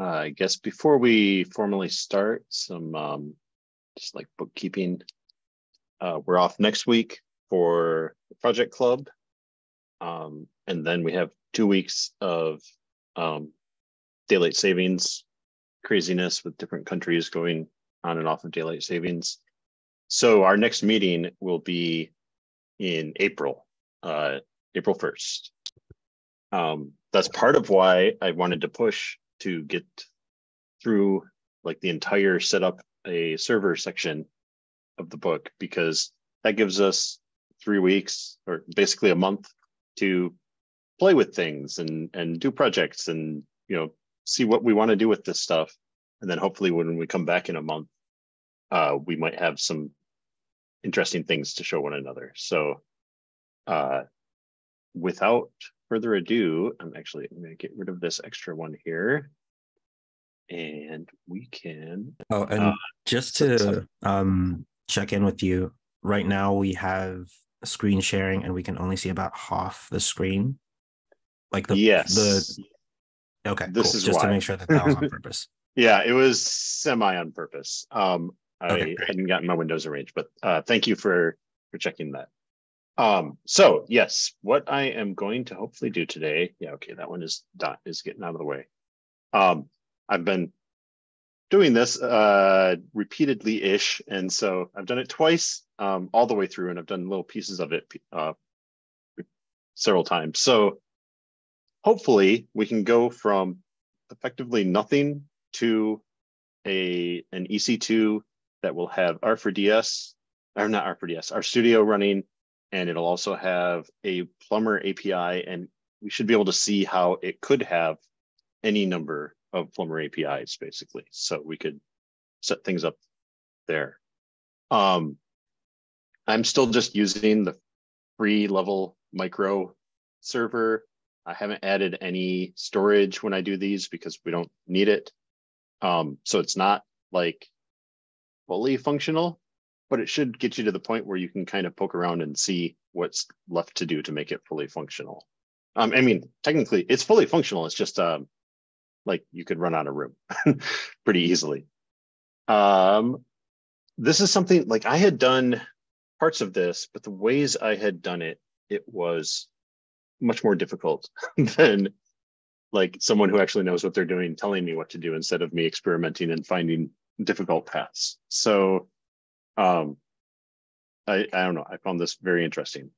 uh, I guess before we formally start, some um, just like bookkeeping. Uh, we're off next week for the project club. Um, and then we have two weeks of um, daylight savings craziness with different countries going on and off of daylight savings. So our next meeting will be in April, uh, April 1st. Um, that's part of why I wanted to push to get through like the entire setup a server section of the book because that gives us three weeks or basically a month to play with things and and do projects and you know see what we want to do with this stuff. And then hopefully when we come back in a month uh, we might have some interesting things to show one another. So uh, without further ado i'm actually going to get rid of this extra one here. And we can oh and uh, just to um check in with you right now we have screen sharing and we can only see about half the screen. Like the yes. the okay this cool. is just why. to make sure that that was on purpose. Yeah it was semi on purpose. Um i Okay, hadn't gotten my windows arranged but uh thank you for for checking that um so yes what i am going to hopefully do today yeah okay that one is dot is getting out of the way. Um i've been doing this uh repeatedly ish and so i've done it twice um all the way through and i've done little pieces of it uh several times. So hopefully we can go from effectively nothing to a an ec2 that will have r4ds or not r4ds RStudio running and it'll also have a plumber api and we should be able to see how it could have any number of Plumber APIs, basically. So we could set things up there. Um, I'm still just using the free level micro server. I haven't added any storage when I do these because we don't need it. Um, so it's not like fully functional, but it should get you to the point where you can kind of poke around and see what's left to do to make it fully functional. Um, I mean, technically it's fully functional. It's just um, like you could run out of room pretty easily. Um, this is something like I had done parts of this, but the ways I had done it, it was much more difficult than like someone who actually knows what they're doing telling me what to do instead of me experimenting and finding difficult paths. So um, I, I don't know, I found this very interesting.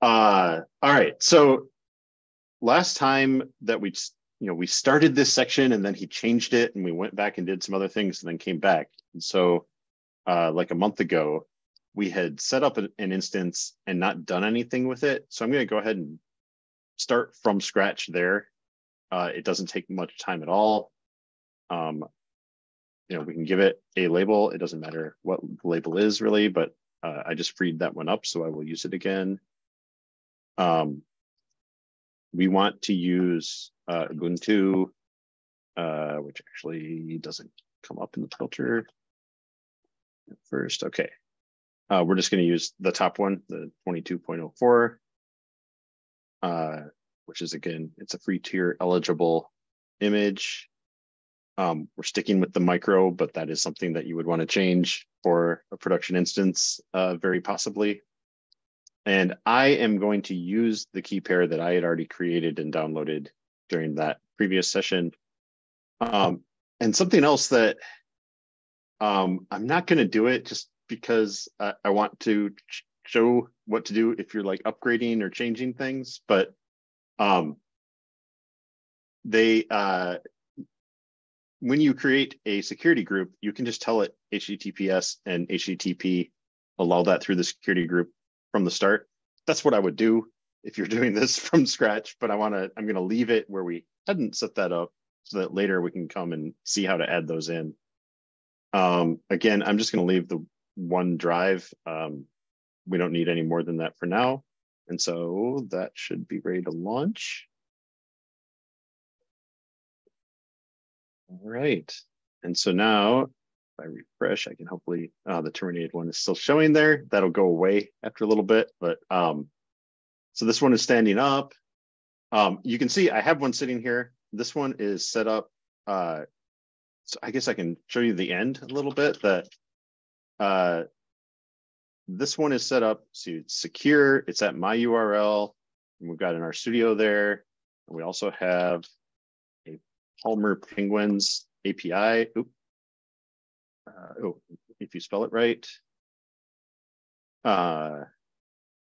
Uh, all right, so last time that we you know, we started this section and then he changed it and we went back and did some other things and then came back. And so uh, like a month ago, we had set up an, an instance and not done anything with it. So I'm going to go ahead and start from scratch there. Uh, it doesn't take much time at all. Um, you know, we can give it a label. It doesn't matter what the label is really, but uh, I just freed that one up, so I will use it again. Um, we want to use uh, Ubuntu, uh, which actually doesn't come up in the filter first. Okay. Uh, we're just going to use the top one, the 22.04, uh, which is again, it's a free tier eligible image. Um, we're sticking with the micro, but that is something that you would want to change for a production instance, uh, very possibly. And I am going to use the key pair that I had already created and downloaded during that previous session. Um, and something else that um, I'm not going to do it just because I, I want to show what to do if you're like upgrading or changing things. But um, they, uh, when you create a security group, you can just tell it HTTPS and HTTP, allow that through the security group from the start. That's what I would do if you're doing this from scratch, but I want to, I'm going to leave it where we hadn't set that up so that later we can come and see how to add those in. Um, again, I'm just going to leave the one drive. Um, we don't need any more than that for now. And so that should be ready to launch. All right. And so now if I refresh, I can hopefully, uh, the terminated one is still showing there. That'll go away after a little bit, but um, so this one is standing up. Um, you can see I have one sitting here. This one is set up uh, so I guess I can show you the end a little bit that uh, this one is set up it's secure. It's at my URL. And we've got in RStudio there. And we also have Palmer Penguins API. Oop. Uh, oh, if you spell it right. Uh,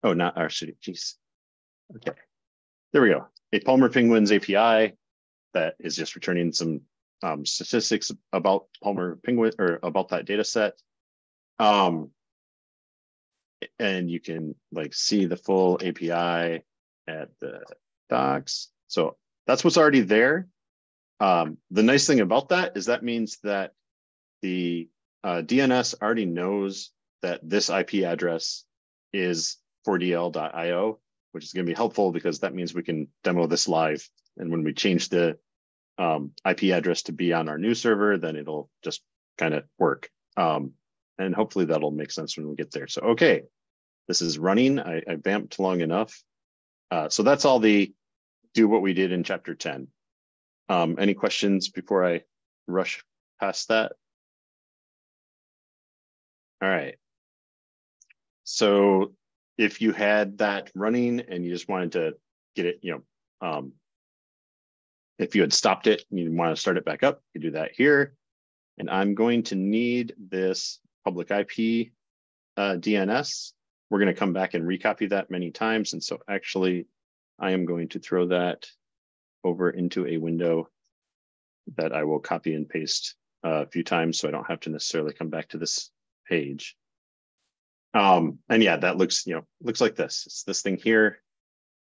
oh, not RStudio. Jeez. Okay. There we go. A Palmer Penguins API that is just returning some um, statistics about Palmer Penguin or about that data set. Um, and you can like see the full API at the docs. So that's what's already there. Um, the nice thing about that is that means that the uh, DNS already knows that this IP address is 4dl.io, which is going to be helpful because that means we can demo this live. And when we change the um, IP address to be on our new server, then it'll just kind of work. Um, and hopefully that'll make sense when we get there. So, okay, this is running. I, I vamped long enough. Uh, so that's all the do what we did in chapter 10. Um, any questions before I rush past that? All right. So if you had that running and you just wanted to get it, you know, um, if you had stopped it and you want to start it back up, you do that here. And I'm going to need this public IP uh, DNS. We're going to come back and recopy that many times. And so actually, I am going to throw that over into a window that I will copy and paste uh, a few times so I don't have to necessarily come back to this page. Um, and yeah, that looks, you know, looks like this. It's this thing here.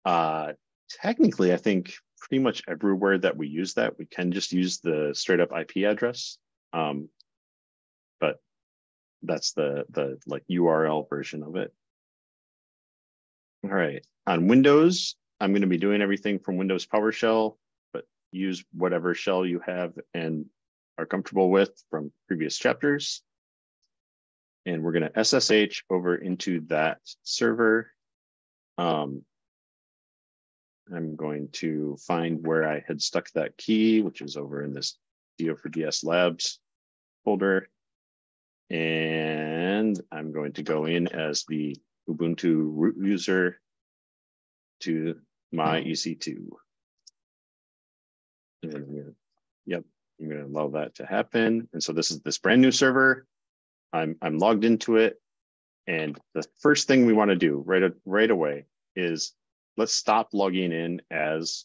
Uh, technically, I think pretty much everywhere that we use that, we can just use the straight up IP address. Um, but that's the the like URL version of it. All right, on Windows, I'm going to be doing everything from Windows PowerShell, but use whatever shell you have and are comfortable with from previous chapters. And we're going to SSH over into that server. Um, I'm going to find where I had stuck that key, which is over in this do for ds Labs folder. And I'm going to go in as the Ubuntu root user to my EC2. And gonna, yep, I'm gonna allow that to happen. And so this is this brand new server. I'm, I'm logged into it. And the first thing we wanna do right, right away is let's stop logging in as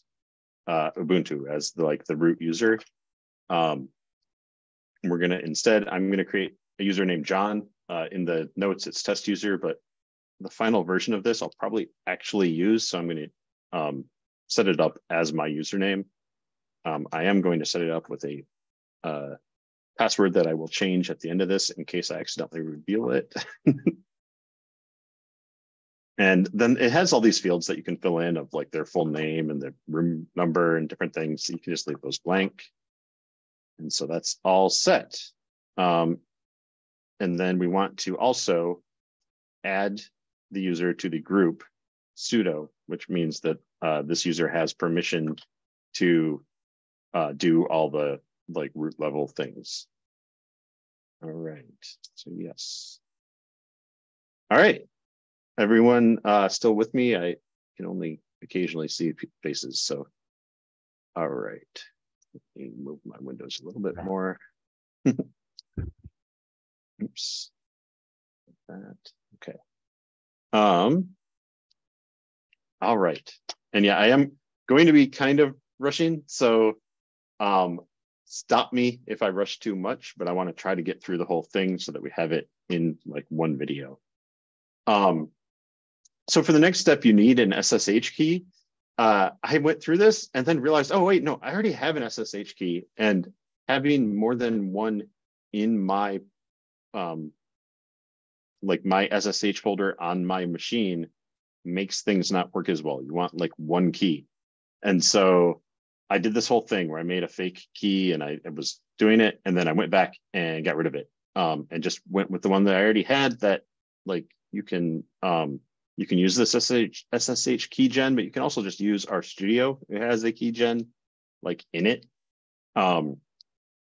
uh, Ubuntu, as the, like the root user. Um, we're gonna instead, I'm gonna create a user named Jon. Uh, in the notes, it's test user, but the final version of this I'll probably actually use. So I'm going to um, set it up as my username. Um, I am going to set it up with a uh, password that I will change at the end of this in case I accidentally reveal it. and then it has all these fields that you can fill in of like their full name and their room number and different things. So you can just leave those blank. And so that's all set. Um, and then we want to also add the user to the group sudo, which means that uh, this user has permission to uh, do all the like root level things. All right, so yes. All right, everyone uh, still with me? I can only occasionally see faces, so. All right, let me move my windows a little bit more. Oops. That, okay. Um, all right. And yeah, I am going to be kind of rushing. So um, stop me if I rush too much, but I want to try to get through the whole thing so that we have it in like one video. Um, so for the next step, you need an SSH key. Uh, I went through this and then realized, oh, wait, no, I already have an SSH key. And having more than one in my um, like my SSH folder on my machine makes things not work as well. You want like one key. And so I did this whole thing where I made a fake key and I, I was doing it. And then I went back and got rid of it um, and just went with the one that I already had that like you can um, you can use this SSH, SSH keygen, but you can also just use RStudio. It has a keygen like in it. Um,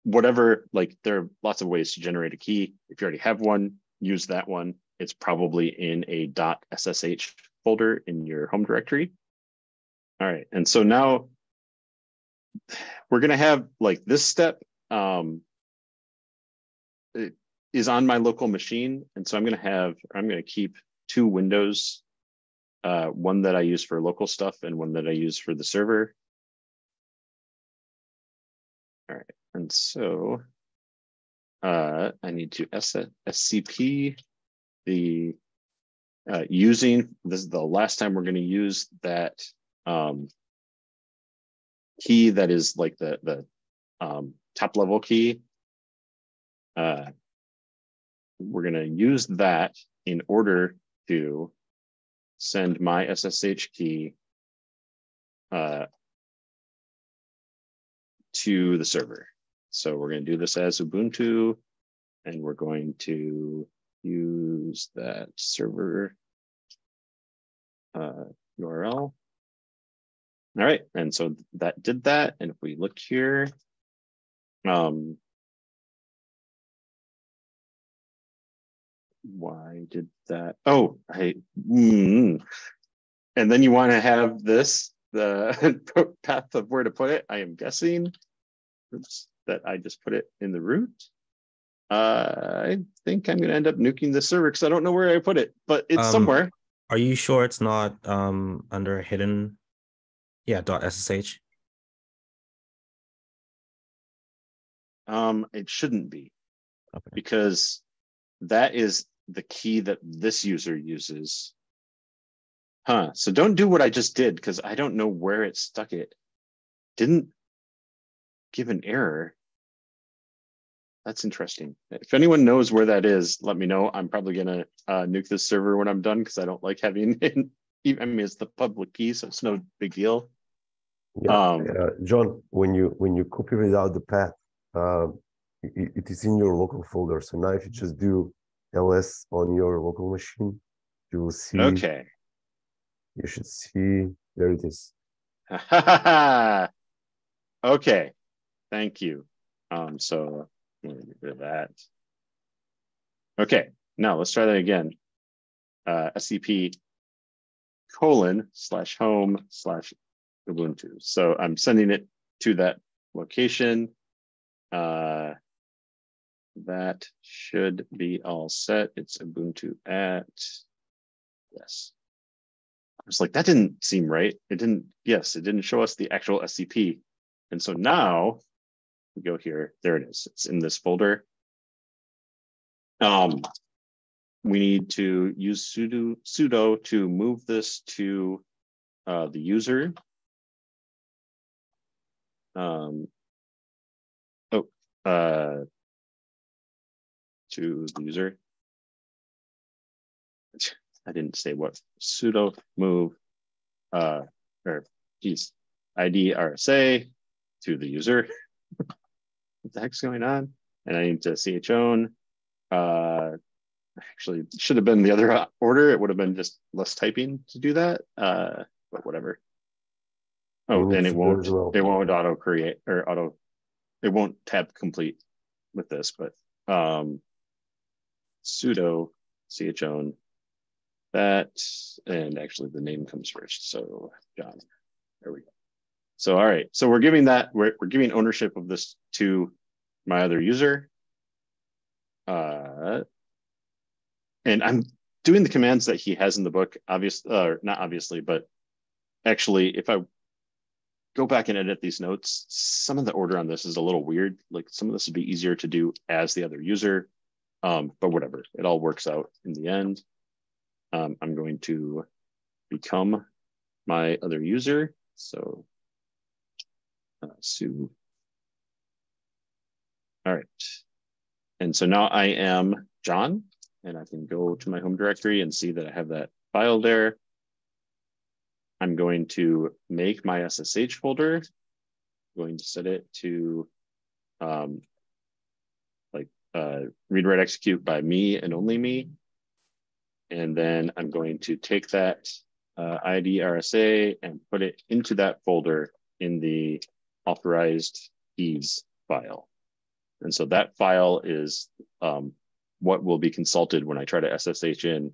whatever, like there are lots of ways to generate a key. If you already have one, use that one. It's probably in a .ssh folder in your home directory. All right, and so now we're gonna have like this step um, is on my local machine. And so I'm gonna have, I'm gonna keep two windows, uh, one that I use for local stuff and one that I use for the server. All right, and so uh, I need to SCP the uh, using, this is the last time we're gonna use that um, key that is like the, the um, top level key. Uh, we're going to use that in order to send my SSH key uh, to the server. So we're going to do this as Ubuntu, and we're going to use that server uh, URL. All right, and so that did that. And if we look here, um, why did that? Oh, I, mm, and then you want to have this, the path of where to put it, I am guessing oops, that I just put it in the root. Uh, I think I'm going to end up nuking the server because I don't know where I put it, but it's um, somewhere. Are you sure it's not um, under hidden yeah, dot SSH. Um, it shouldn't be okay. because that is the key that this user uses. Huh. So don't do what I just did because I don't know where it stuck it. Didn't give an error. That's interesting. If anyone knows where that is, let me know. I'm probably gonna uh, nuke this server when I'm done because I don't like having it. I mean, it's the public key, so it's no big deal. Yeah, um, uh, Jon, when you when you copy without the path, uh, it, it is in your local folder. So now if you just do ls on your local machine, you will see. Okay. You should see. There it is. okay. Thank you. Um, so me get rid of that. Okay. Now let's try that again. Uh, SCP colon slash home slash Ubuntu. So I'm sending it to that location. Uh, that should be all set. It's Ubuntu at, yes. I was like, that didn't seem right. It didn't, yes, it didn't show us the actual SCP. And so now we go here, there it is. It's in this folder. Um, we need to use sudo, sudo to move this to uh, the user um, oh, uh, to the user. I didn't say what sudo move uh, or geez, ID RSA to the user. what the heck's going on? And I need to chown. Uh, actually, should have been the other order. It would have been just less typing to do that. Uh, but whatever. Oh, then it won't well. it won't auto create or auto it won't tab complete with this, but um sudo chown that and actually the name comes first. So Jon, there we go. So all right, so we're giving that we're, we're giving ownership of this to my other user. Uh, and I'm doing the commands that he has in the book, obviously, uh, not obviously, but actually, if I go back and edit these notes. Some of the order on this is a little weird. Like some of this would be easier to do as the other user, um, but whatever, it all works out in the end. Um, I'm going to become my other user. So uh, su. All right. And so now I am Jon, and I can go to my home directory and see that I have that file there. I'm going to make my SSH folder. I'm going to set it to um, like uh, read, write, execute by me and only me. And then I'm going to take that uh, ID RSA and put it into that folder in the authorized keys file. And so that file is um, what will be consulted when I try to SSH in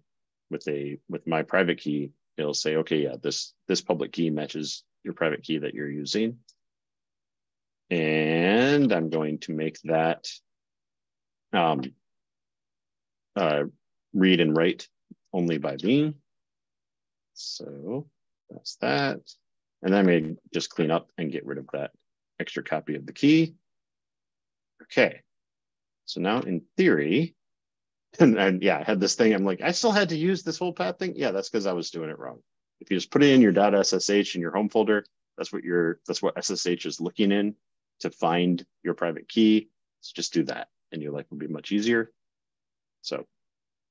with a with my private key. It'll say, okay, yeah, this this public key matches your private key that you're using. And I'm going to make that um, uh, read and write only by being. So that's that. And then I'm going to just clean up and get rid of that extra copy of the key. Okay. So now in theory, and, and, yeah, I had this thing. I'm like, I still had to use this whole path thing. Yeah, that's because I was doing it wrong. If you just put it in your .ssh in your home folder, that's what your that's what SSH is looking in to find your private key. So just do that, and your life will be much easier. So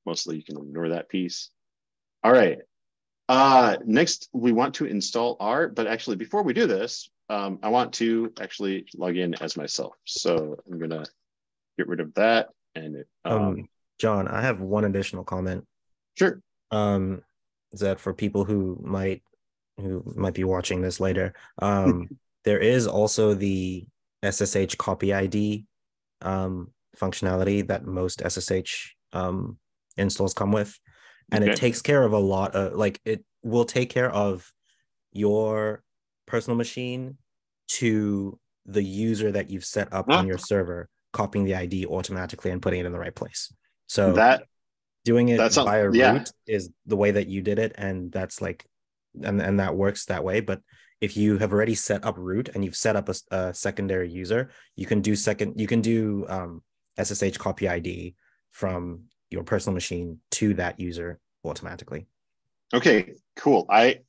mostly you can ignore that piece. All right. Uh, next, we want to install R, but actually before we do this, um, I want to actually log in as myself. So I'm gonna get rid of that. And it, um, um, Jon, I have one additional comment. Sure. Um, is that for people who might who might be watching this later, um, there is also the SSH copy ID um, functionality that most SSH um, installs come with, and okay. it takes care of a lot of like it will take care of your personal machine to the user that you've set up on your server, copying the ID automatically and putting it in the right place. So that doing it that's via yeah. root is the way that you did it, and that's like, and and that works that way. But if you have already set up root and you've set up a, a secondary user, you can do second, you can do um, SSH copy ID from your personal machine to that user automatically. Okay, cool. I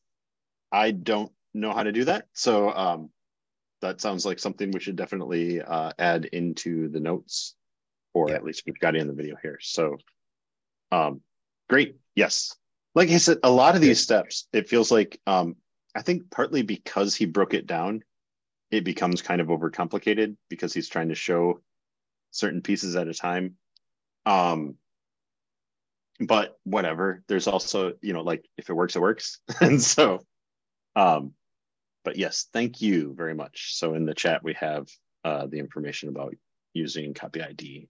I don't know how to do that, so um, that sounds like something we should definitely uh, add into the notes, or yeah. at least we've got it in the video here. So, um, great. Yes, like I said, a lot of these steps, it feels like um, I think partly because he broke it down, it becomes kind of overcomplicated because he's trying to show certain pieces at a time. Um, but whatever. There's also, you know, like if it works, it works. and so um, but yes, thank you very much. So in the chat, we have uh, the information about using copy ID.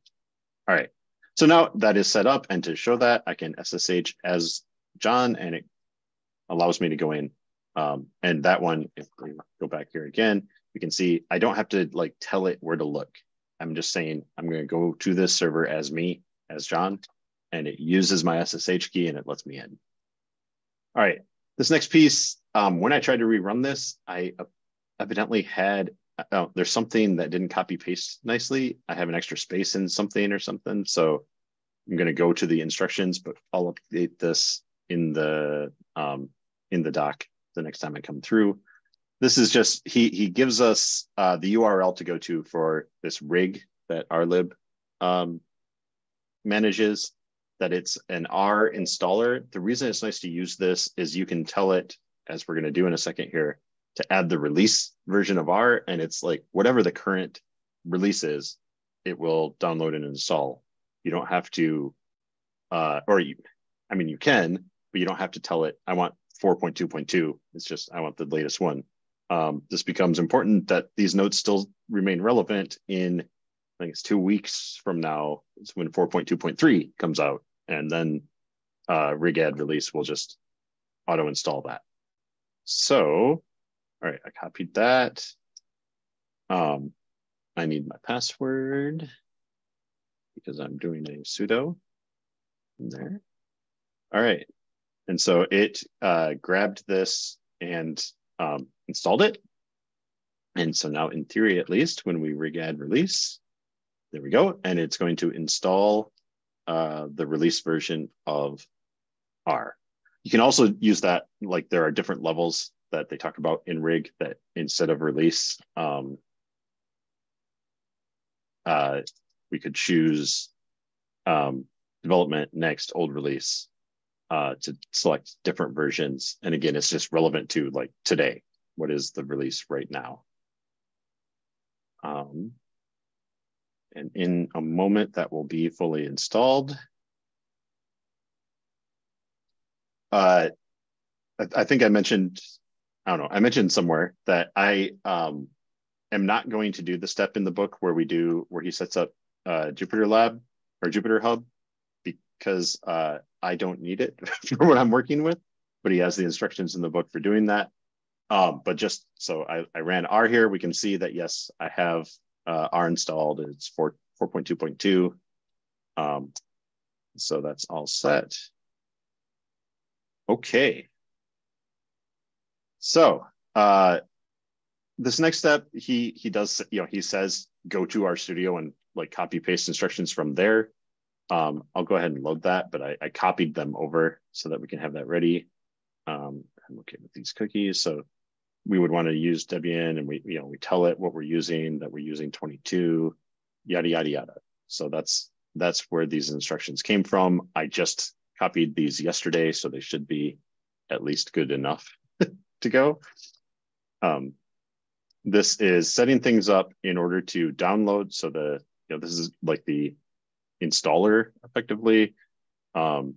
All right, so now that is set up and to show that I can SSH as Jon and it allows me to go in. Um, and that one, if we go back here again, we can see I don't have to like tell it where to look. I'm just saying I'm going to go to this server as me, as Jon, and it uses my SSH key and it lets me in. All right, this next piece, um, when I tried to rerun this, I evidently had, oh, there's something that didn't copy paste nicely. I have an extra space in something or something. So I'm going to go to the instructions, but I'll update this in the um, in the doc the next time I come through. This is just, he, he gives us uh, the URL to go to for this rig that rlib um, manages that it's an R installer. The reason it's nice to use this is you can tell it, as we're going to do in a second here, to add the release version of R. And it's like whatever the current release is, it will download and install. You don't have to, uh, or you, I mean, you can, but you don't have to tell it, I want 4.2.2. It's just, I want the latest one. Um, this becomes important that these notes still remain relevant in I think it's two weeks from now is when 4.2.3 comes out. And then uh, rig add release will just auto install that. So, all right, I copied that. Um, I need my password because I'm doing a sudo in there. All right. And so it uh, grabbed this and um, installed it. And so now in theory, at least when we rig add release, there we go. And it's going to install uh, the release version of R. You can also use that, like there are different levels that they talk about in rig that instead of release, um, uh, we could choose um, development next old release uh, to select different versions. And again, it's just relevant to like today. What is the release right now? Um, and in a moment that will be fully installed. Uh, I, I think I mentioned, I don't know, I mentioned somewhere that I um, am not going to do the step in the book where we do where he sets up uh, Jupyter Lab or Jupyter Hub because uh, I don't need it for what I'm working with. But he has the instructions in the book for doing that. Um, but just so I, I ran R here, we can see that yes, I have uh, R installed. It's 4 4.2.2. Um, so that's all set. Okay. So uh, this next step, he he does, you know, he says go to RStudio and like copy paste instructions from there. Um, I'll go ahead and load that, but I, I copied them over so that we can have that ready. Um, I'm okay with these cookies. So we would want to use Debian and we, you know, we tell it what we're using, that we're using 22, yada, yada, yada. So that's, that's where these instructions came from. I just copied these yesterday, so they should be at least good enough to go. Um, this is setting things up in order to download. So the, you know, this is like the installer effectively. Um,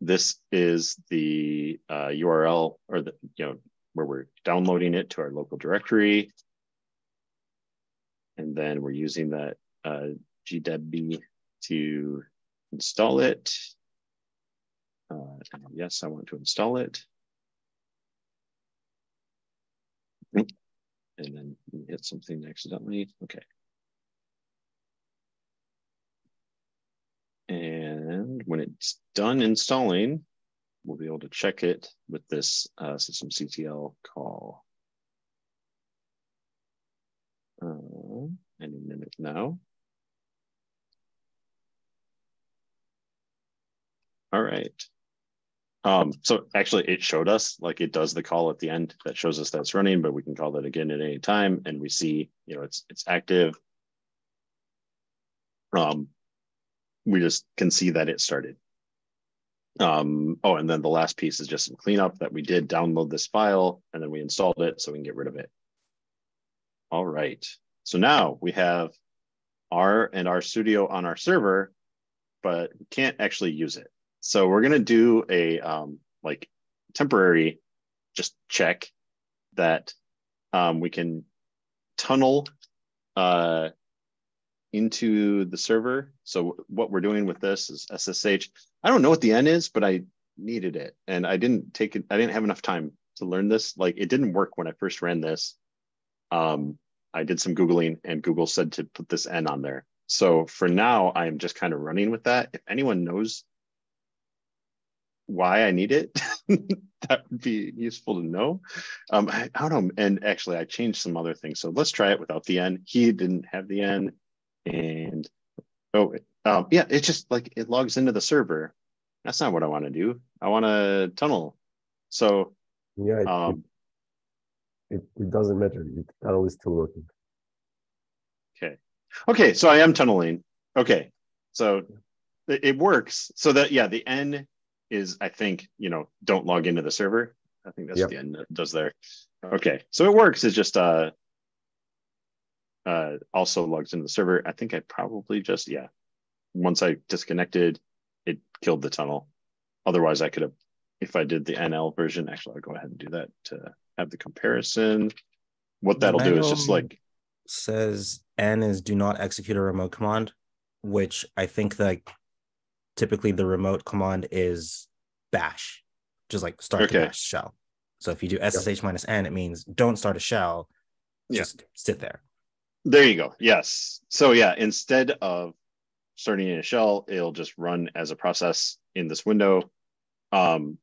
this is the uh, URL or the, you know, where we're downloading it to our local directory. And then we're using that uh, gdebi to install it. Uh, yes, I want to install it. And then hit something accidentally. Okay. And when it's done installing, we'll be able to check it with this uh, systemctl call. Uh, minute now. All right. Um, so actually it showed us like it does the call at the end that shows us that's running, but we can call that again at any time and we see, you know, it's it's active. Um, we just can see that it started. Um, oh, and then the last piece is just some cleanup that we did download this file and then we installed it so we can get rid of it. All right. So now we have R and RStudio on our server, but we can't actually use it. So we're gonna do a um, like temporary just check that um, we can tunnel uh, into the server. So what we're doing with this is SSH. I don't know what the N is, but I needed it. And I didn't take it, I didn't have enough time to learn this. Like it didn't work when I first ran this. Um, I did some Googling and Google said to put this N on there. So for now, I'm just kind of running with that. If anyone knows why I need it, that would be useful to know. Um, I, I, don't know. And actually, I changed some other things. So let's try it without the N. He didn't have the N and oh um, yeah it's just like it logs into the server that's not what i want to do i want to tunnel so yeah it, um, it, it, doesn't matter the tunnel is still working okay okay so i am tunneling okay so it, it works so that yeah the n is i think you know don't log into the server i think that's yep. the end does there okay so it works it's just uh uh, also logs into the server. I think I probably just, yeah, once I disconnected, it killed the tunnel. Otherwise, I could have, if I did the NL version, actually, I'll go ahead and do that to have the comparison. What that'll do is just like says N is do not execute a remote command, which I think that typically the remote command is bash, just like start okay. the bash shell. So if you do SSH minus N, it means don't start a shell, just yeah. sit there. There you go. Yes. So yeah, instead of starting in a shell, it'll just run as a process in this window. Um,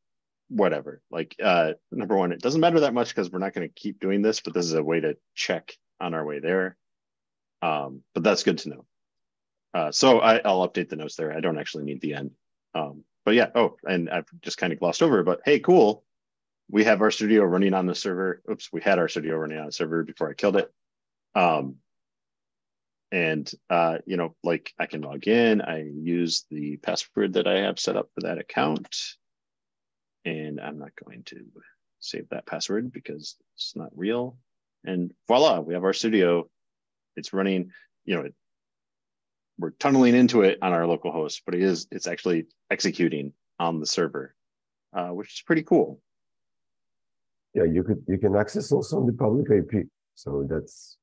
whatever. Like uh, number one, it doesn't matter that much because we're not going to keep doing this, but this is a way to check on our way there. Um, but that's good to know. Uh, so I, will update the notes there. I don't actually need the N. Um, but yeah. Oh, and I've just kind of glossed over. But hey, cool. We have RStudio running on the server. Oops, we had RStudio running on the server before I killed it. Um, and uh, you know like i can log in i use the password that i have set up for that account and i'm not going to save that password because it's not real and voila we have RStudio. it's running you know it, we're tunneling into it on our local host but it is it's actually executing on the server uh, which is pretty cool yeah you could you can access also on the public ip So that's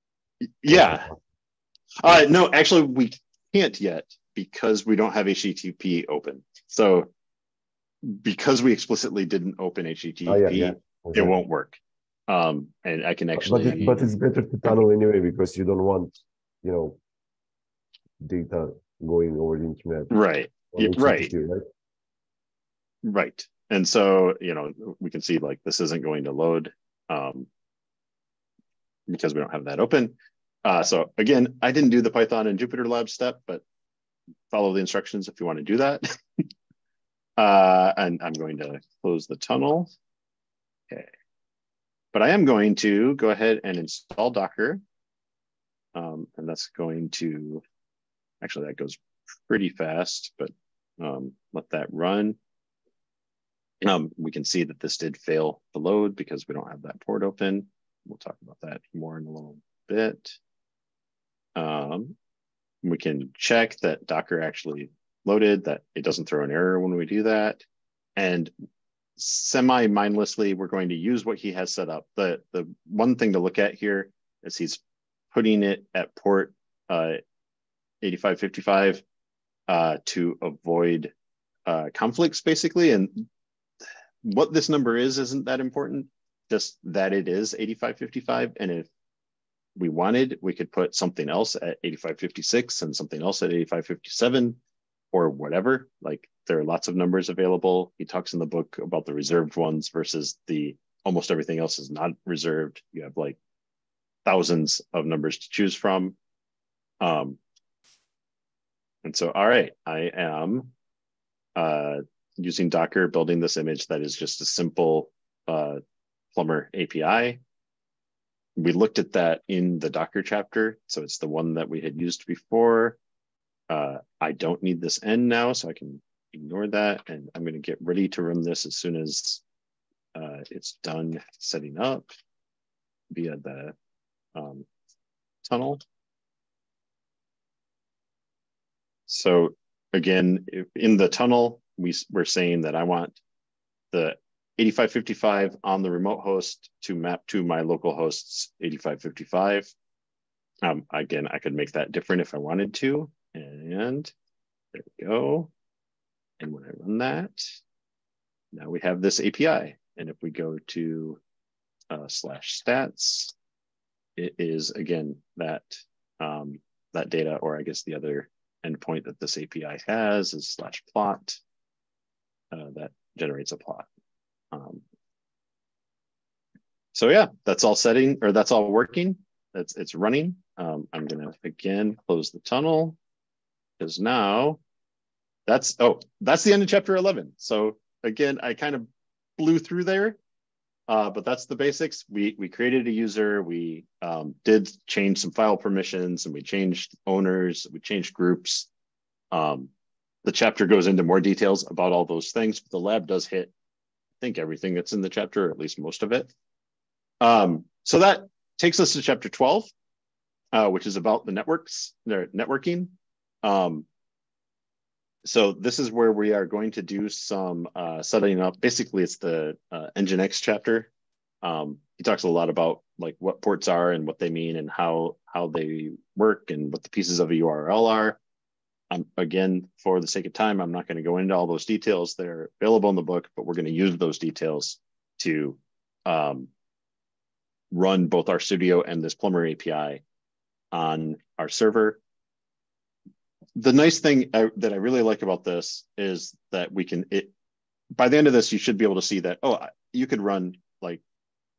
yeah. Uh, no, actually, we can't yet because we don't have HTTP open. So because we explicitly didn't open HTTP, oh, yeah, yeah. Okay. it won't work. Um, and I can actually. But, it, but it's better to tunnel anyway because you don't want, you know, data going over the internet. Right. Yeah, right. right. Right. And so, you know, we can see like this isn't going to load um, because we don't have that open. Uh, so again, I didn't do the Python and Jupyter Lab step, but follow the instructions if you want to do that. uh, and I'm going to close the tunnel. Okay. But I am going to go ahead and install Docker. Um, and that's going to, actually that goes pretty fast, but um, let that run. Um, we can see that this did fail to load because we don't have that port open. We'll talk about that more in a little bit. Um, we can check that Docker actually loaded, that it doesn't throw an error when we do that. And semi-mindlessly, we're going to use what he has set up. The, the one thing to look at here is he's putting it at port uh, 8555 uh, to avoid uh, conflicts, basically. And what this number is isn't that important, just that it is 8555. And if we wanted, we could put something else at 8556 and something else at 8557 or whatever. Like there are lots of numbers available. He talks in the book about the reserved ones versus the almost everything else is not reserved. You have like thousands of numbers to choose from. Um, and so, all right, I am uh, using Docker building this image that is just a simple uh, Plumber API we looked at that in the Docker chapter. So it's the one that we had used before. Uh, I don't need this end now, so I can ignore that. And I'm going to get ready to run this as soon as uh, it's done setting up via the um, tunnel. So again, in the tunnel, we, we're saying that I want the 8555 on the remote host to map to my local host's 8555. Um, again, I could make that different if I wanted to. And there we go. And when I run that, now we have this API. And if we go to uh, slash stats, it is again that um, that data, or I guess the other endpoint that this API has is slash plot uh, that generates a plot. Um, so yeah, that's all setting or that's all working. That's it's running. Um, I'm gonna again close the tunnel because now that's oh that's the end of chapter 11. So again, I kind of blew through there, uh, but that's the basics. We we created a user. We um, did change some file permissions, and we changed owners. We changed groups. Um, the chapter goes into more details about all those things, but the lab does hit I think everything that's in the chapter, or at least most of it. Um, so that takes us to chapter 12, uh, which is about the networks, their networking. Um, so this is where we are going to do some uh, setting up. Basically, it's the uh, Nginx chapter. Um, he talks a lot about like what ports are and what they mean and how how they work and what the pieces of a URL are. I'm, again, for the sake of time, I'm not going to go into all those details. They're available in the book, but we're going to use those details to um, run both RStudio and this Plumber API on our server. The nice thing I, that I really like about this is that we can, it, by the end of this, you should be able to see that, oh, you could run like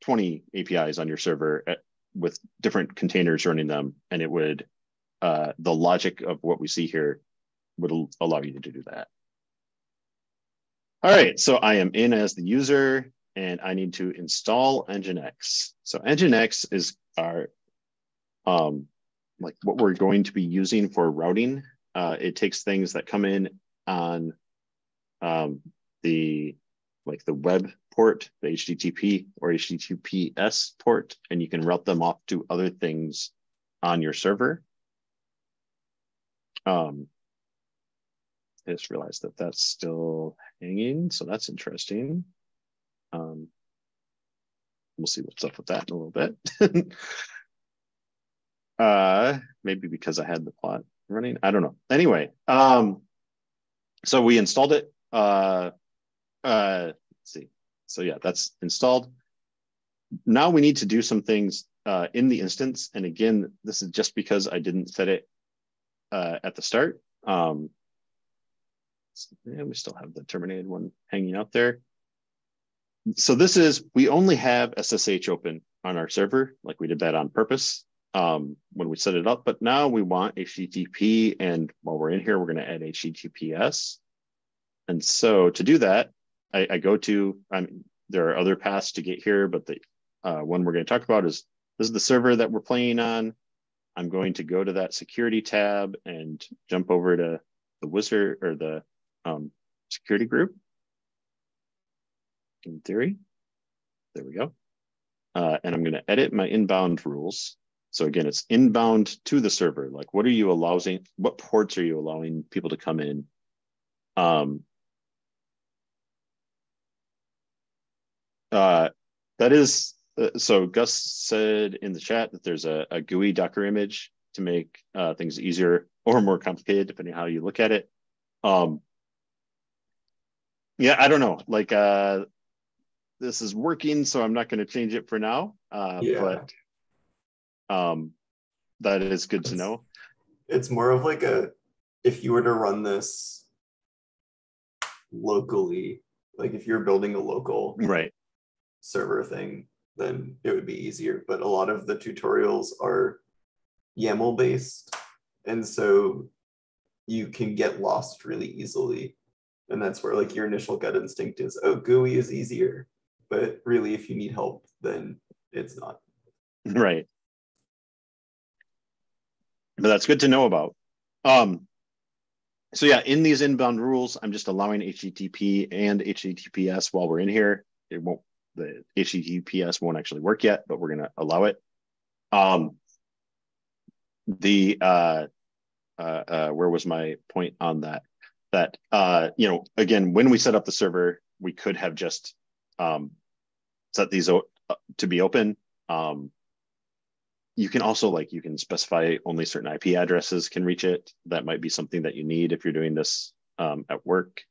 20 APIs on your server at, with different containers running them, and it would uh, the logic of what we see here would allow you to do that. All right, so I am in as the user and I need to install Nginx. So Nginx is our, um, like what we're going to be using for routing. Uh, it takes things that come in on um, the, like the web port, the HTTP or HTTPS port, and you can route them off to other things on your server. Um, I just realized that that's still hanging, so that's interesting. Um, we'll see what's up with that in a little bit. Uh, maybe because I had the plot running. I don't know. Anyway, um, so we installed it. Uh, uh, let's see. So yeah, that's installed. Now we need to do some things uh, in the instance. And again, this is just because I didn't set it uh, at the start. Um, yeah, we still have the terminated one hanging out there. So this is, we only have SSH open on our server, like we did that on purpose um, when we set it up. But now we want HTTP, and while we're in here, we're going to add HTTPS. And so to do that, I, I go to, I mean, there are other paths to get here, but the uh, one we're going to talk about is this is the server that we're playing on. I'm going to go to that security tab and jump over to the wizard or the um, security group. In theory, there we go. Uh, and I'm going to edit my inbound rules. So again, it's inbound to the server. Like, what are you allowing? What ports are you allowing people to come in? Um, uh, that is uh, so. Gus said in the chat that there's a, a GUI Docker image to make uh, things easier or more complicated, depending how you look at it. Um, yeah, I don't know. Like, uh, this is working, so I'm not going to change it for now. Uh, yeah. But um, that is good to know. It's more of like a if you were to run this locally, like if you're building a local right server thing, then it would be easier. But a lot of the tutorials are YAML based, and so you can get lost really easily. And that's where like your initial gut instinct is, oh, GUI is easier. But really, if you need help, then it's not. Right but that's good to know about. Um, so yeah, in these inbound rules, I'm just allowing HTTP and HTTPS while we're in here. It won't, the HTTPS won't actually work yet, but we're gonna allow it. Um, the, uh, uh, uh, where was my point on that? That, uh, you know, again, when we set up the server, we could have just um, set these to be open. Um, you can also like you can specify only certain IP addresses can reach it. That might be something that you need if you're doing this um, at work.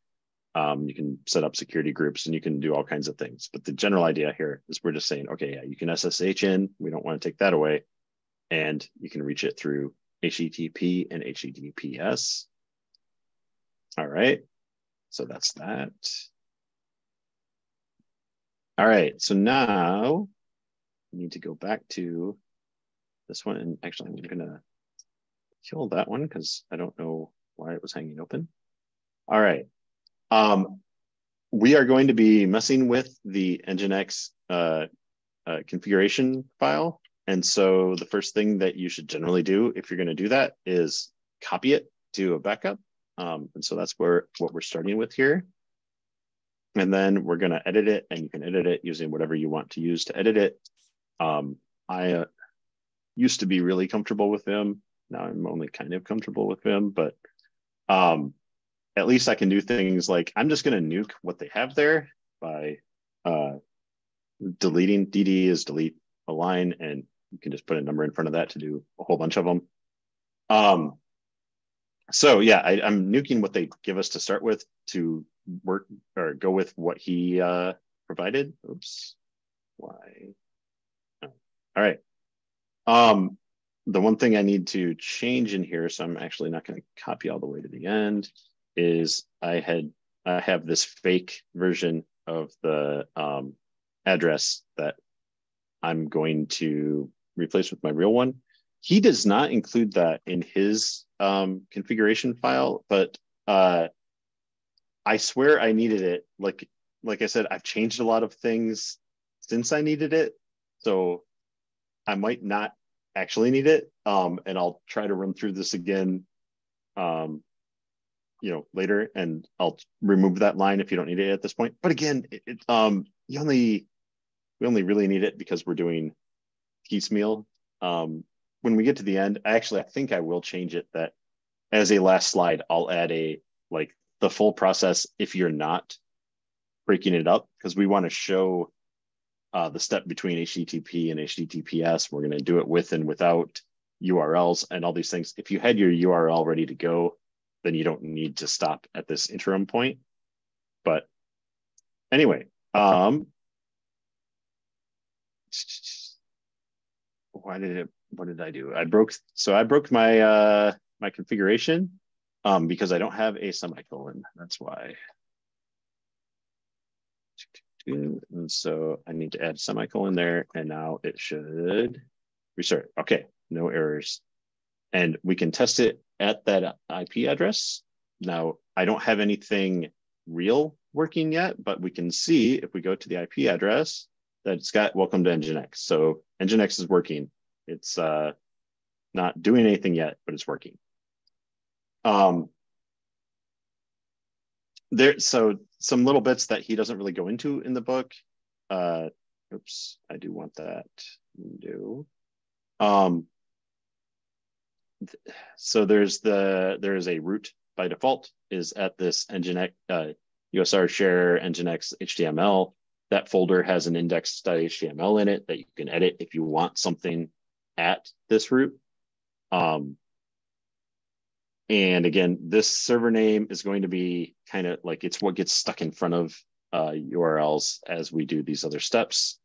Um, you can set up security groups and you can do all kinds of things. But the general idea here is we're just saying, okay, yeah, you can SSH in. We don't want to take that away, and you can reach it through HTTP and HTTPS. All right, so that's that. All right, so now we need to go back to this one. And actually, I'm going to kill that one because I don't know why it was hanging open. All right. Um, we are going to be messing with the Nginx uh, uh, configuration file. And so the first thing that you should generally do if you're going to do that is copy it to a backup. Um, and so that's where what we're starting with here. And then we're going to edit it, and you can edit it using whatever you want to use to edit it. Um, I uh, used to be really comfortable with Vim. Now I'm only kind of comfortable with Vim, but um, at least I can do things like I'm just going to nuke what they have there by uh, deleting. DD is delete a line, and you can just put a number in front of that to do a whole bunch of them. Um, so yeah, I, am nuking what they give us to start with to work or go with what he uh, provided. Oops, why? Oh. All right. Um, the one thing I need to change in here, so I'm actually not going to copy all the way to the end, is I had I have this fake version of the um, address that I'm going to replace with my real one. He does not include that in his um, configuration file, but uh, I swear I needed it. Like like I said, I've changed a lot of things since I needed it, so I might not actually need it. Um, and I'll try to run through this again, um, you know, later, and I'll remove that line if you don't need it at this point. But again, it, it, um, you only we only really need it because we're doing piecemeal. Um, when we get to the end, actually, I think I will change it that as a last slide, I'll add a like the full process if you're not breaking it up because we want to show uh, the step between HTTP and HTTPS. We're going to do it with and without URLs and all these things. If you had your URL ready to go, then you don't need to stop at this interim point. But anyway, um, why did it, what did I do? I broke, so I broke my, uh, my configuration um, because I don't have a semicolon. That's why. And so I need to add semicolon there and now it should restart. Okay, no errors. And we can test it at that IP address. Now, I don't have anything real working yet, but we can see if we go to the IP address that it's got welcome to Nginx. So Nginx is working. It's uh, not doing anything yet, but it's working. Um, there, so some little bits that he doesn't really go into in the book. Uh, oops, I do want that. Do. Um, so there's the there is a root by default is at this Nginx uh, USR share Nginx HTML. That folder has an index.html in it that you can edit if you want something at this root. Um, and again, this server name is going to be kind of like it's what gets stuck in front of uh, URLs as we do these other steps.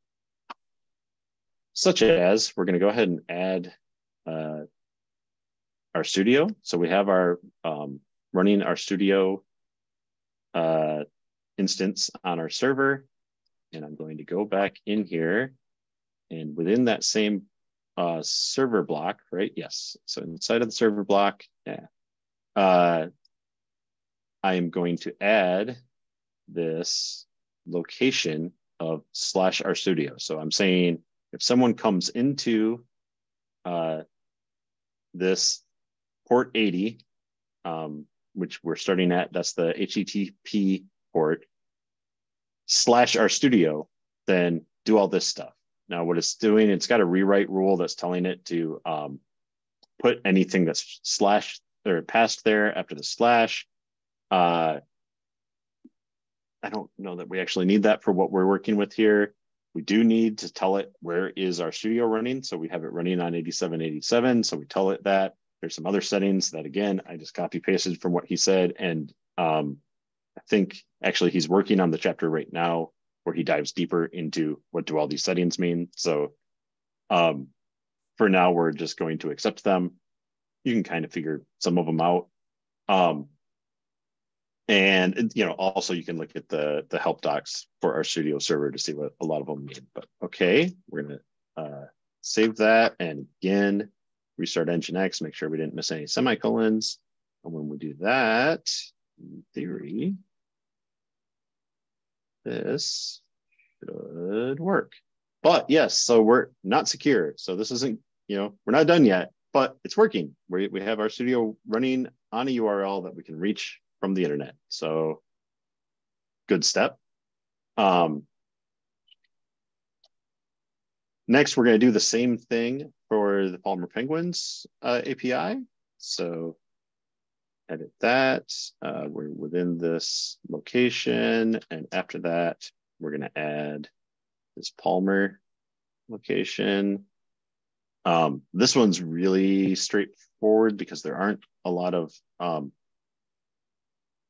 Such as we're going to go ahead and add uh, RStudio. So we have our um, running RStudio uh, instance on our server. And I'm going to go back in here and within that same uh, server block, right? Yes. So inside of the server block, yeah, uh, I am going to add this location of slash RStudio. So I'm saying if someone comes into uh, this port 80, um, which we're starting at, that's the HTTP port, slash RStudio, then do all this stuff. Now, what it's doing, it's got a rewrite rule that's telling it to um, put anything that's slash or passed there after the slash. Uh, I don't know that we actually need that for what we're working with here. We do need to tell it where is RStudio running. So we have it running on 8787. So we tell it that. There's some other settings that, again, I just copy pasted from what he said. And um, I think actually he's working on the chapter right now where he dives deeper into what do all these settings mean. So um, for now, we're just going to accept them you can kind of figure some of them out. Um, and you know, also you can look at the the help docs for RStudio server to see what a lot of them mean. But okay, we're gonna uh, save that and again restart Nginx, make sure we didn't miss any semicolons. And when we do that, in theory, this should work. But yes, so we're not secure. So this isn't, you know, we're not done yet but it's working. We, we have RStudio running on a URL that we can reach from the internet. So good step. Um, next, we're going to do the same thing for the Palmer Penguins uh, API. So edit that. Uh, we're within this location. And after that, we're going to add this Palmer location. Um, this one's really straightforward because there aren't a lot of um,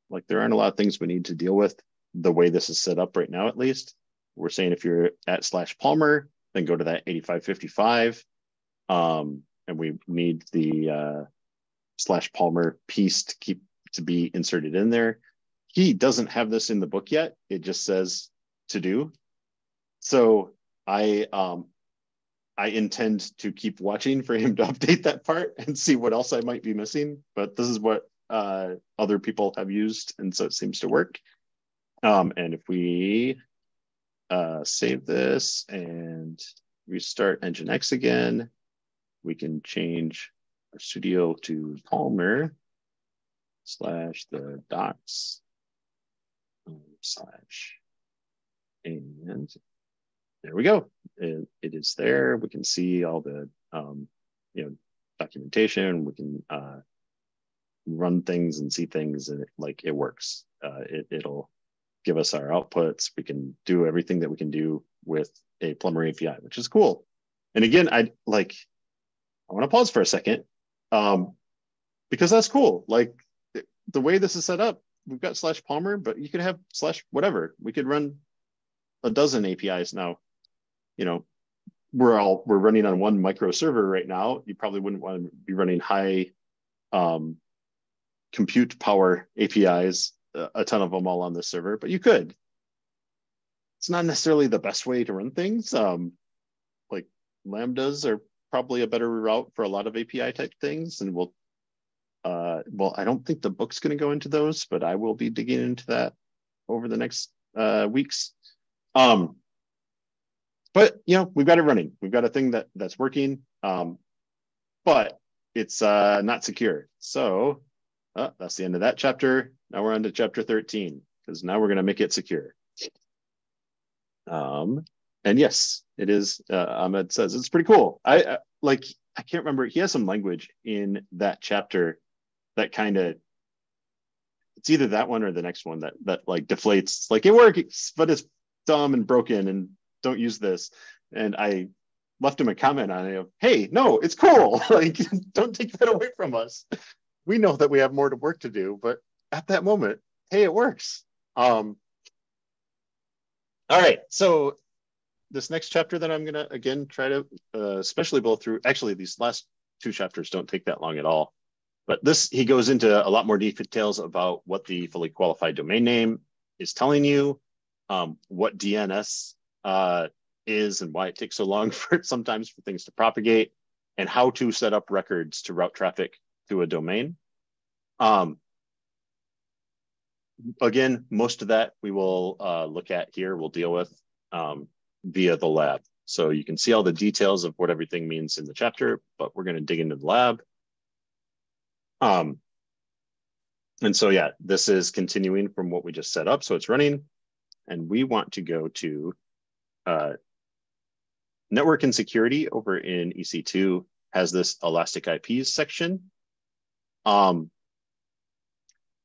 like there aren't a lot of things we need to deal with the way this is set up right now, at least. We're saying if you're at slash Palmer, then go to that 8555. Um, and we need the uh, slash Palmer piece to keep to be inserted in there. He doesn't have this in the book yet. It just says to do. So I um, I intend to keep watching for him to update that part and see what else I might be missing. But this is what uh, other people have used, and so it seems to work. Um, and if we uh, save this and restart Nginx again, we can change RStudio to Palmer slash the docs um, slash and there we go. It, it is there. We can see all the um, you know documentation. We can uh, run things and see things, and it, like it works. Uh, it, it'll give us our outputs. We can do everything that we can do with a Plumber API, which is cool. And again, I like I want to pause for a second um, because that's cool. Like the way this is set up, we've got slash Palmer, but you could have slash whatever. We could run a dozen APIs now. You know, we're all we're running on one micro server right now. You probably wouldn't want to be running high um, compute power APIs, a ton of them all on the server, but you could. It's not necessarily the best way to run things. Um, like lambdas are probably a better route for a lot of API type things, and we'll. Uh, well, I don't think the book's going to go into those, but I will be digging into that over the next uh, weeks. Um, but you know, we've got it running. We've got a thing that that's working, um, but it's uh, not secure. So uh, that's the end of that chapter. Now we're on to chapter 13 because now we're going to make it secure. Um, and yes, it is. Uh, Ahmed says it's pretty cool. I uh, like. I can't remember. He has some language in that chapter that kind of. It's either that one or the next one that that like deflates. Like it works, but it's dumb and broken, and don't use this. And I left him a comment on it hey, no, it's cool. like, don't take that away from us. We know that we have more to work to do, but at that moment, hey, it works. Um, all right, so this next chapter that I'm gonna again try to uh, especially blow through. Actually, these last two chapters don't take that long at all. But this he goes into a lot more details about what the fully qualified domain name is telling you, um, what DNS uh, is and why it takes so long for sometimes for things to propagate and how to set up records to route traffic to a domain. Um, again, most of that we will uh, look at here, we'll deal with um, via the lab. So you can see all the details of what everything means in the chapter, but we're going to dig into the lab. Um, and so, yeah, this is continuing from what we just set up. So it's running and we want to go to uh, network and security over in EC2 has this elastic IPs section. Um,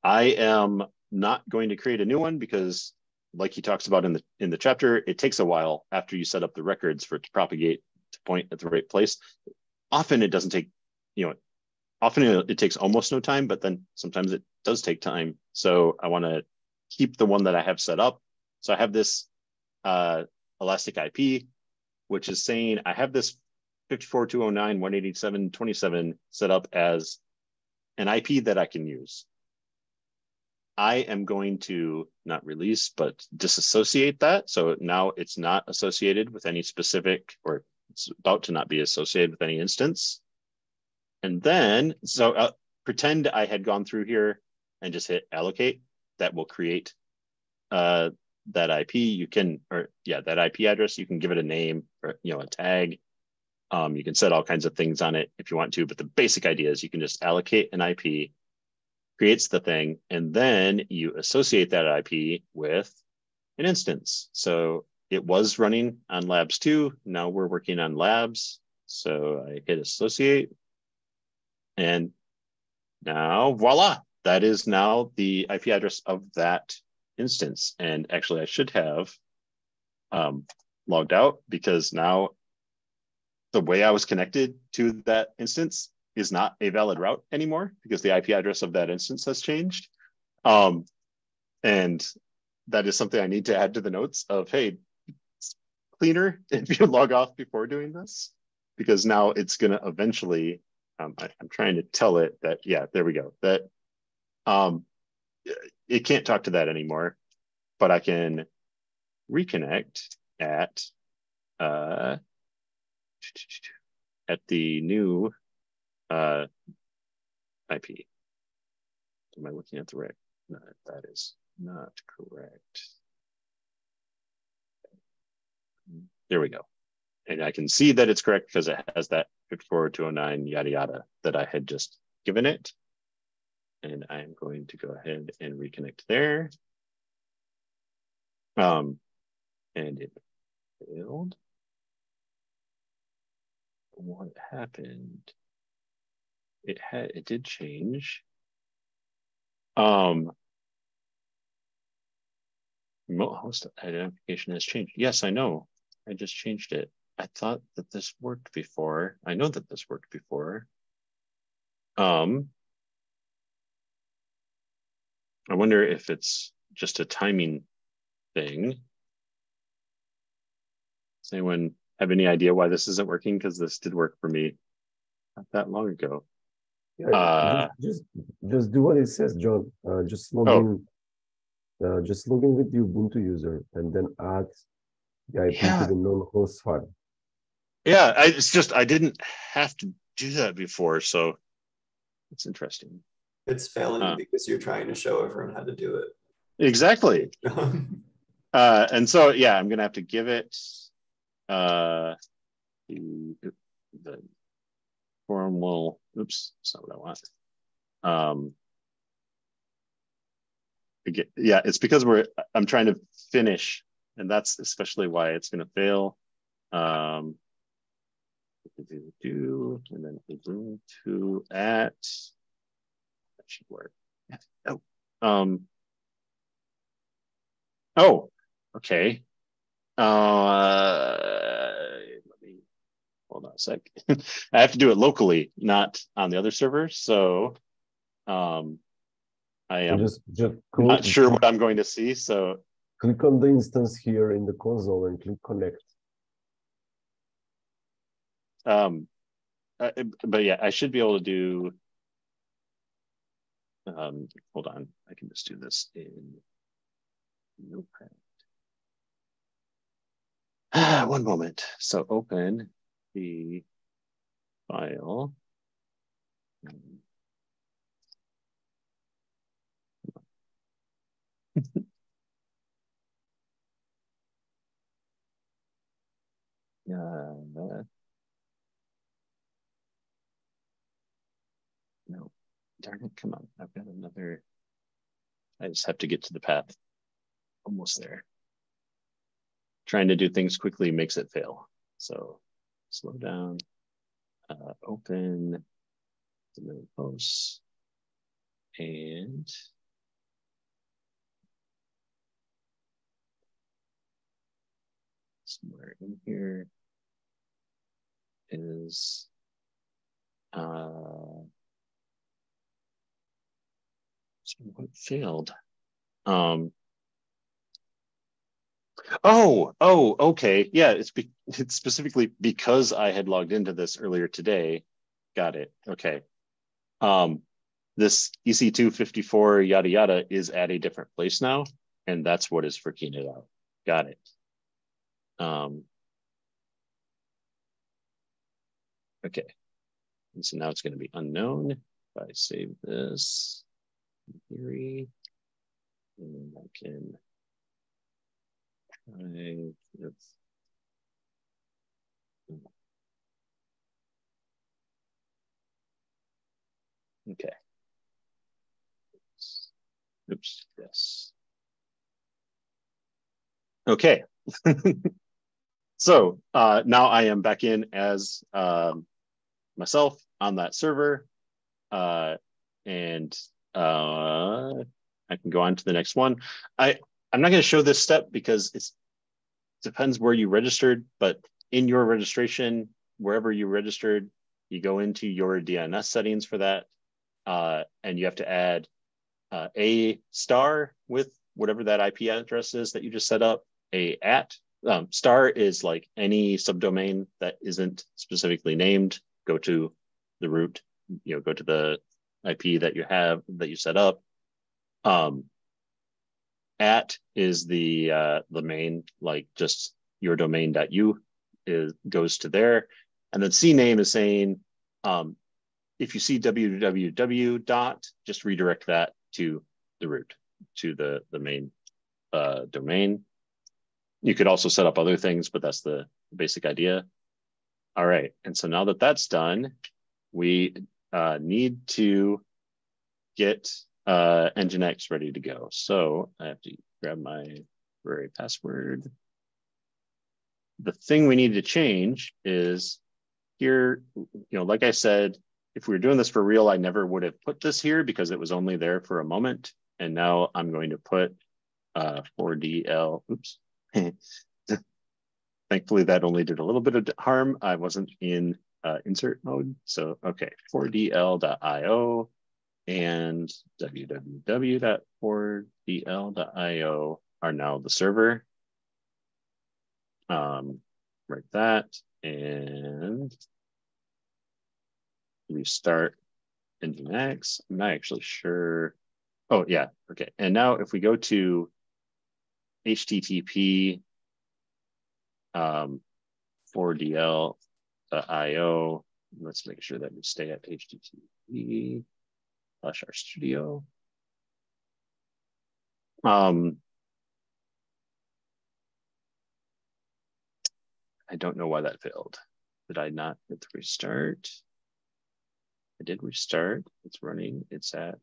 I am not going to create a new one because like he talks about in the in the chapter, it takes a while after you set up the records for it to propagate to point at the right place. Often it doesn't take, you know, often it, it takes almost no time, but then sometimes it does take time. So I want to keep the one that I have set up. So I have this uh, Elastic IP, which is saying I have this 54209.187.27 set up as an IP that I can use. I am going to not release, but disassociate that. So now it's not associated with any specific, or it's about to not be associated with any instance. And then, so uh, pretend I had gone through here and just hit allocate. That will create uh, that IP, you can, or yeah, that IP address, you can give it a name or, you know, a tag. Um, you can set all kinds of things on it if you want to, but the basic idea is you can just allocate an IP, creates the thing, and then you associate that IP with an instance. So it was running on labs two. Now we're working on labs. So I hit associate and now voila, that is now the IP address of that instance. And actually, I should have um, logged out because now the way I was connected to that instance is not a valid route anymore because the IP address of that instance has changed. Um, and that is something I need to add to the notes of, hey, cleaner if you log off before doing this because now it's going to eventually, um, I, am trying to tell it that, yeah, there we go, that um, it can't talk to that anymore, but I can reconnect at uh, at the new uh, IP. Am I looking at the right? No, that is not correct. There we go. And I can see that it's correct because it has that 54209 yada yada that I had just given it. And I'm going to go ahead and reconnect there. Um, and it failed. What happened? It had it did change. Um, remote host identification has changed. Yes, I know. I just changed it. I thought that this worked before. I know that this worked before. Um, I wonder if it's just a timing thing. Does anyone have any idea why this isn't working? Because this did work for me not that long ago. Yeah, uh, just, just, just do what it says, Jon. Uh, just log oh. in. Uh, just log in with the Ubuntu user and then add the IP yeah. to the known-host file. Yeah, I, it's just I didn't have to do that before, so it's interesting. It's failing uh, because you're trying to show everyone how to do it. Exactly. uh, and so yeah, I'm gonna have to give it uh, the, the forum will. Oops, that's not what I want. Um, again, yeah, it's because we're. I'm trying to finish, and that's especially why it's gonna fail. Um, do and then Ubuntu at should work. Oh, um, oh, okay. Uh, let me hold on a sec. I have to do it locally, not on the other server. So, um, I am just, just not sure what I'm going to see. So, click on the instance here in the console and click connect. Um, uh, but yeah, I should be able to do. Um, hold on, I can just do this in Notepad. Ah, one moment. So open the file. yeah. No, darn it, come on. I've got another. I just have to get to the path. Almost there. Trying to do things quickly makes it fail. So slow down, uh, open the posts, and somewhere in here is uh, what failed. Um, oh, oh, okay. Yeah, it's, be, it's specifically because I had logged into this earlier today. Got it. Okay. Um, this EC254 yada yada is at a different place now, and that's what is freaking it out. Got it. Um, okay. And so now it's going to be unknown. If I save this theory. And I can try this. Okay. Oops, yes. Okay. so uh, now I am back in as um, myself on that server. Uh, and uh, I can go on to the next one. I, I'm not going to show this step because it depends where you registered, but in your registration, wherever you registered, you go into your DNS settings for that, uh, and you have to add uh, a star with whatever that IP address is that you just set up, a at. Um, star is like any subdomain that isn't specifically named. Go to the root, you know, go to the IP that you have that you set up. Um, at is the uh, the main like just your domain.u is goes to there, and then cname is saying um, if you see www dot just redirect that to the root to the the main uh, domain. You could also set up other things, but that's the basic idea. All right, and so now that that's done, we uh, need to get uh, Nginx ready to go. So I have to grab my query password. The thing we need to change is here, you know, like I said, if we were doing this for real, I never would have put this here because it was only there for a moment. And now I'm going to put uh, 4DL, oops, thankfully that only did a little bit of harm. I wasn't in uh, insert mode. So, okay, 4dl.io and www.4dl.io are now the server. Um, write that and restart Nginx. I'm not actually sure. Oh, yeah. Okay. And now if we go to HTTP um, 4DL.io, let's make sure that we stay at HTTP slash RStudio. Um, I don't know why that failed. Did I not hit the restart? I did restart. It's running. It's at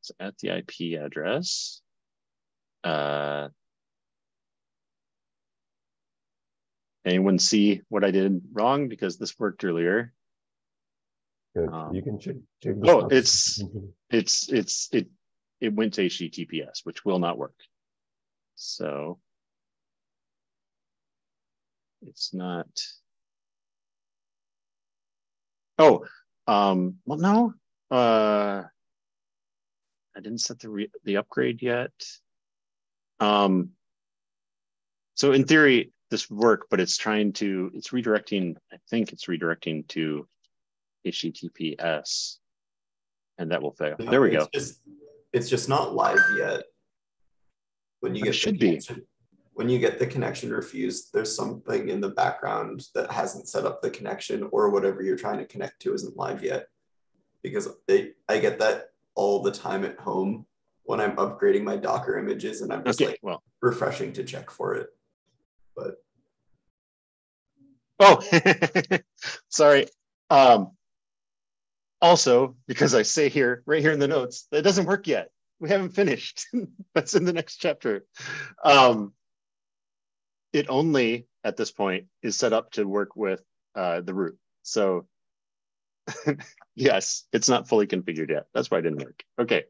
it's at the IP address. Uh, anyone see what I did wrong? Because this worked earlier. Good. Um, you can check. check oh, it's it's it's it it went to HTTPS, which will not work. So it's not. Oh, um, well, no. Uh, I didn't set the re- the upgrade yet. Um, so in theory, this work, but it's trying to, it's redirecting, I think it's redirecting to HTTPS and that will fail. No, there we it's go. Just, it's just not live yet. When you get it should be. When you get the connection refused, there's something in the background that hasn't set up the connection or whatever you're trying to connect to isn't live yet. Because they, I get that all the time at home when I'm upgrading my Docker images and I'm just okay, like well. refreshing to check for it. But oh, sorry. Um, also, because I say here, right here in the notes, that doesn't work yet. We haven't finished. That's in the next chapter. Um, it only at this point is set up to work with uh, the root. So yes, it's not fully configured yet. That's why it didn't work. Okay.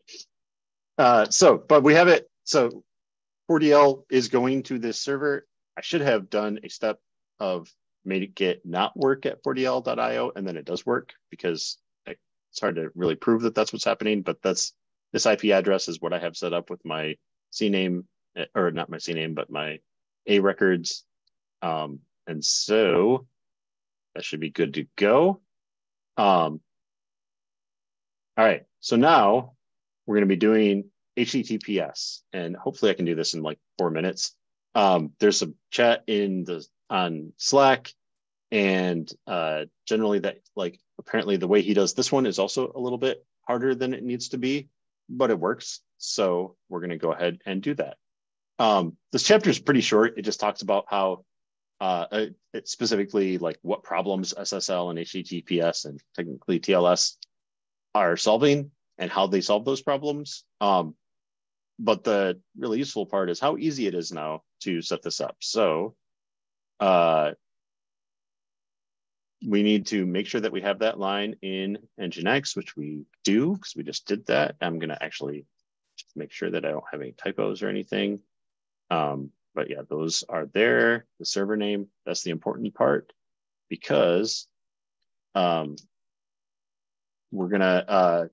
Uh, so, but we have it. So 4DL is going to this server. I should have done a step of made it get not work at 4DL.io, and then it does work because it's hard to really prove that that's what's happening. But that's this IP address is what I have set up with my CNAME, or not my CNAME, but my A records. Um, and so that should be good to go. Um, all right, so now we're going to be doing HTTPS, and hopefully I can do this in like four minutes. Um, there's some chat in the on Slack, and uh, generally that like apparently the way he does this one is also a little bit harder than it needs to be, but it works. So we're going to go ahead and do that. Um, this chapter is pretty short. It just talks about how uh, it specifically like what problems SSL and HTTPS and technically TLS are solving and how they solve those problems. Um, but the really useful part is how easy it is now to set this up. So uh, we need to make sure that we have that line in Nginx, which we do because we just did that. I'm going to actually just make sure that I don't have any typos or anything. Um, but yeah, those are there. The server name, that's the important part because um, we're going to uh,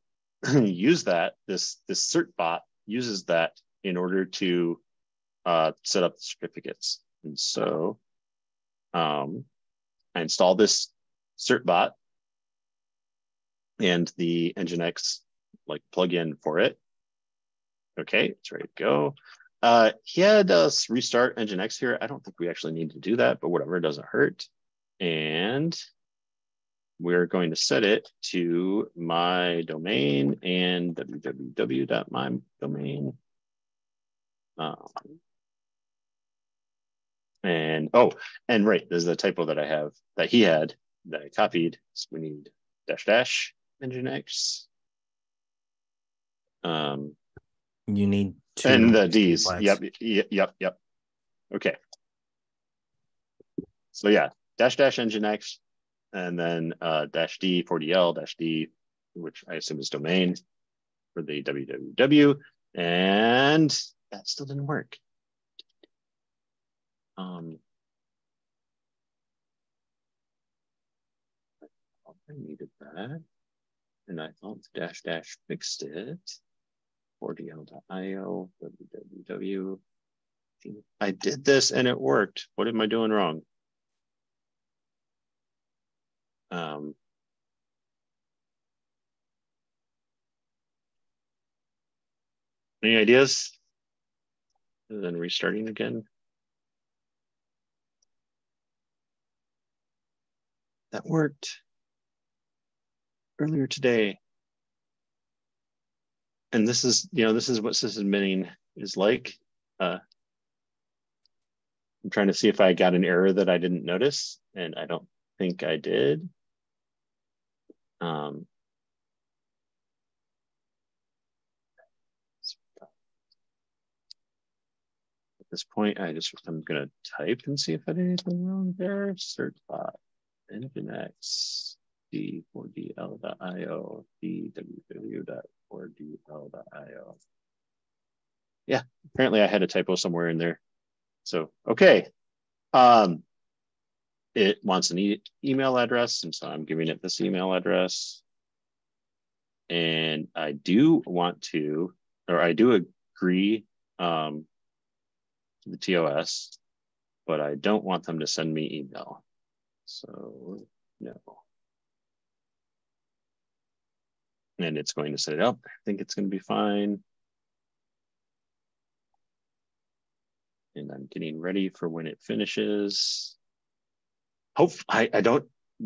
use that. This, this cert bot uses that in order to uh, set up the certificates. And so um, I install this certbot and the Nginx like plugin for it. Okay, it's ready to go. Uh, he had us restart Nginx here. I don't think we actually need to do that, but whatever, it doesn't hurt. And we're going to set it to my domain and www.mydomain. Um, and oh, and right, there's the typo that I have that he had that I copied. So we need dash dash nginx. Um, you need two and the D's. Yep, yep, yep. Okay. So yeah, dash dash nginx, and then uh, dash D 4DL dash D, which I assume is domain for the www, and that still didn't work. Um, I needed that. And I thought dash dash fixed it. 4DL.io, www. I did this and it worked. What am I doing wrong? Um, any ideas? And then restarting again. That worked earlier today. And this is, you know, this is what sysadmitting is like. Uh, I'm trying to see if I got an error that I didn't notice, and I don't think I did. Um, at this point, I just I'm gonna type and see if I did anything wrong there. Search bot nginx d4dl.io dww.4dl.io. Yeah, apparently I had a typo somewhere in there. So, okay. Um, it wants an e email address, and so I'm giving it this email address. And I do want to, or I do agree um, to the TOS, but I don't want them to send me email. So, no. And it's going to set it up. I think it's going to be fine. and I'm getting ready for when it finishes. Hope I, I don't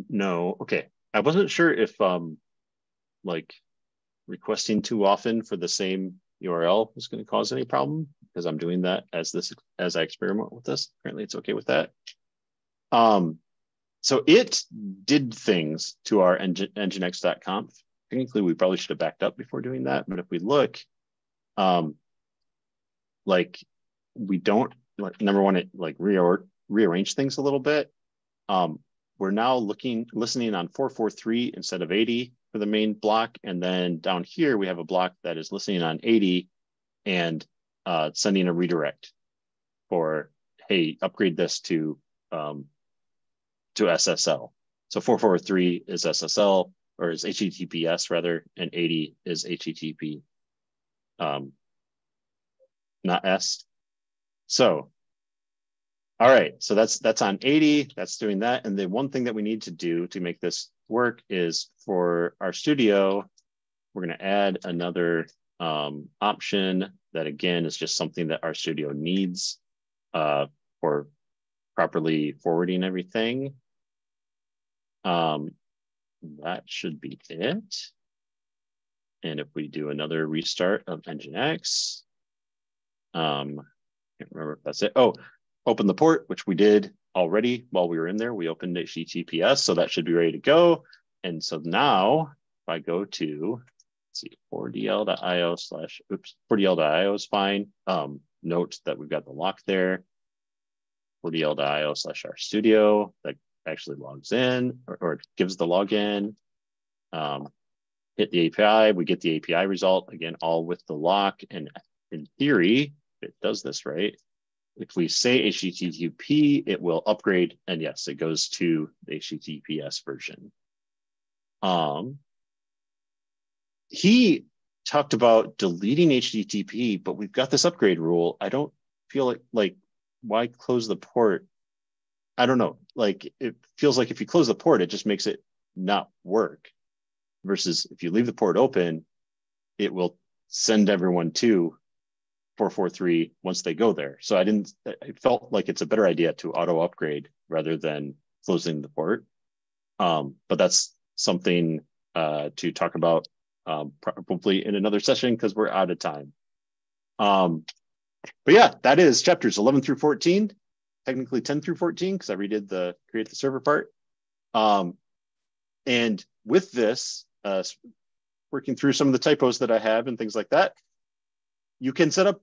know. Okay. I wasn't sure if um like requesting too often for the same URL was going to cause any problem because I'm doing that as this as I experiment with this. Apparently it's okay with that. Um so it did things to our engine, nginx.conf. Technically, we probably should have backed up before doing that. But if we look, um, like we don't like number one, it like reor- rearrange things a little bit. Um, we're now looking listening on 443 instead of 80 for the main block. And then down here, we have a block that is listening on 80 and uh, sending a redirect for, hey, upgrade this to um, to SSL. So 443 is SSL or is HTTPS rather, and 80 is HTTP, um, not S. So, all right, so that's that's on 80, that's doing that. And the one thing that we need to do to make this work is for RStudio, we're gonna add another um, option that again is just something that RStudio needs uh, for properly forwarding everything. Um, that should be it. And if we do another restart of Nginx, um, can't remember if that's it. Oh, open the port, which we did already while we were in there. We opened HTTPS, so that should be ready to go. And so now if I go to, let's see, 4dl.io slash, oops, 4dl.io is fine. Um, note that we've got the lock there. 4dl.io slash RStudio that actually logs in or, or gives the login. Um, hit the API, we get the API result, again, all with the lock. And in theory, it does this right, if we say HTTP, it will upgrade. And yes, it goes to the HTTPS version. Um, he talked about deleting HTTP, but we've got this upgrade rule. I don't feel like, like why close the port? I don't know. Like it feels like if you close the port, it just makes it not work. Versus if you leave the port open, it will send everyone to 443 once they go there. So I didn't, I felt like it's a better idea to auto upgrade rather than closing the port. Um, but that's something uh, to talk about um, probably in another session because we're out of time. Um, but yeah, that is chapters 11 through 14, technically 10 through 14 because I redid the create the server part. Um, and with this, uh, working through some of the typos that I have and things like that, you can set up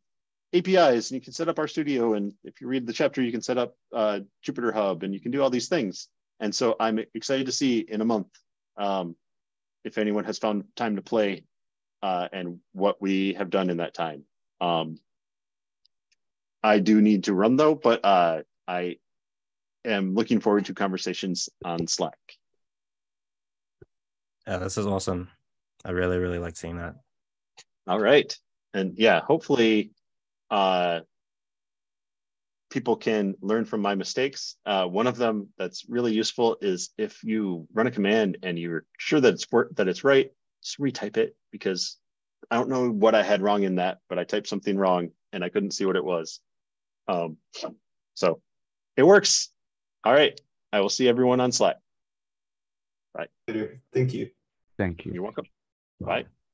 APIs and you can set up RStudio. And if you read the chapter, you can set up uh, Jupyter Hub and you can do all these things. And so I'm excited to see in a month um, if anyone has found time to play uh, and what we have done in that time. Um, I do need to run though, but uh, I am looking forward to conversations on Slack. Yeah, this is awesome. I really, really like seeing that. All right. And yeah, hopefully uh people can learn from my mistakes. Uh, one of them that's really useful is if you run a command and you're sure that it's work that it's right, just retype it because I don't know what I had wrong in that, but I typed something wrong and I couldn't see what it was. Um, so it works. All right. I will see everyone on Slack. Later. Thank you. Thank you. You're welcome. Bye.